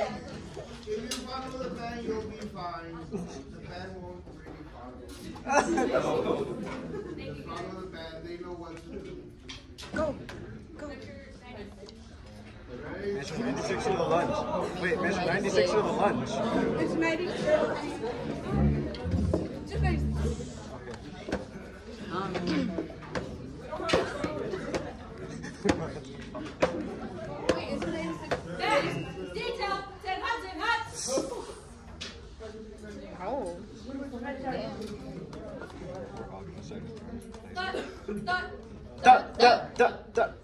If you follow the band, you'll be fine. The band won't really follow. follow the band, they know what to do. Go. Go. Measure 96 to the lunge. Wait, measure 96 to the lunge. It's 90. Dot. Da, da, da.